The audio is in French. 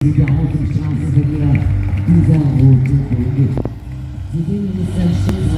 Garant, Charles, Sylvia, Bizarro, Zidane,